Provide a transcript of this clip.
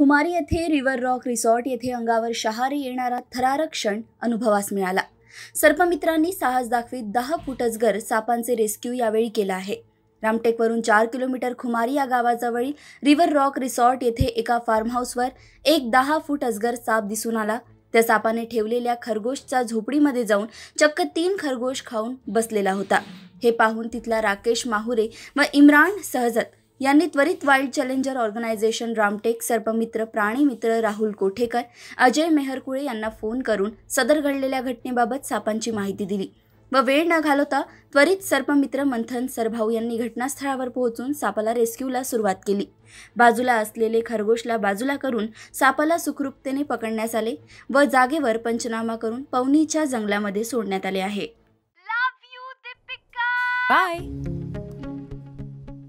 खुमारी येथे river rock resort येथे अंगावर शहारे येणारा थरारक क्षण अनुभवास मिळाला. सर्पमित्रांनी साहस दाखवीत दहा फूट अजगर सापांचे रेस्क्यू यावेळी केला आहे. रामटेकवरून चार किलोमीटर खुमारी या गावाजवळील रिव्हर रॉक रिसॉर्ट येथे एका फार्म हाऊसवर एक दहा फूट अजगर साप दिसून आला. त्या सापाने ठेवलेल्या खरगोशच्या झोपडीमध्ये जाऊन चक्क तीन खरगोश खाऊन बसलेला होता. हे पाहून तिथला राकेश माहुरे व इम्रान सहजत यांनी त्वरित वाईल्ड चॅलेंजर ऑर्गनायझेशन रामटेक सर्पमित्र प्राणीमित्र राहुल कोठेकर अजय मेहरकुळे यांना फोन करून सदर घडलेल्या घटनेबाबत सापांची माहिती दिली व वेळ न घालवता त्वरित सर्पमित्र मंथन सरभाऊ यांनी घटनास्थळावर पोहोचून सापाला रेस्क्यूला सुरुवात केली. बाजूला असलेले खरगोशला बाजूला करून सापाला सुखरूपतेने पकडण्यात आले व जागेवर पंचनामा करून पवनीच्या जंगलामध्ये सोडण्यात आले आहे. Love you Deepika bye